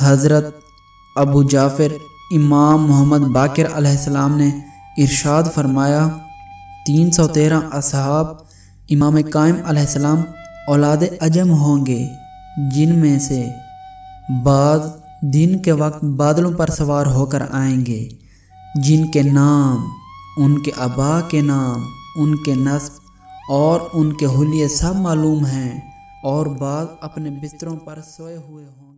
हज़रत अबू जाफ़िर इमाम मोहम्मद बाकर अलैहिस्सलाम ने इरशाद फरमाया, तीन सौ तेरह असहाब इमाम कायम अलैहिस्सलाम औलाद अजम होंगे, जिनमें से बाद दिन के वक्त बादलों पर सवार होकर आएँगे, जिनके नाम, उनके अबा के नाम, उनके नस्ब और उनके हुलिये सब मालूम हैं और बाद अपने बिस्तरों पर सोए हुए होंगे